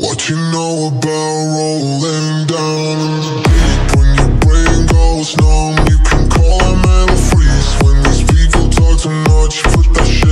What you know about rolling down in the deep When your brain goes numb You can call a man freeze. When these people talk too much Put that shit